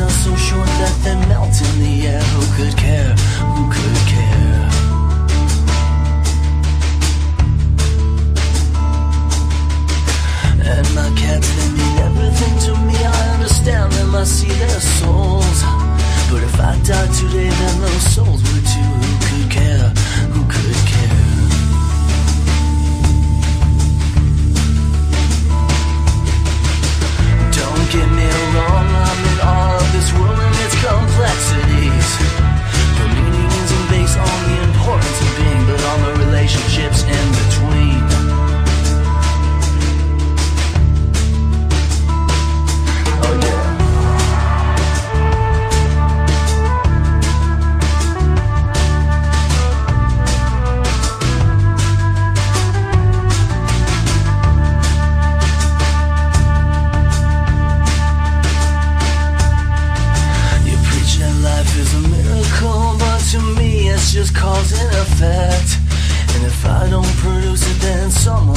are so short that they melt in the air. Who could care? Just cause and effect. And if I don't produce it, then someone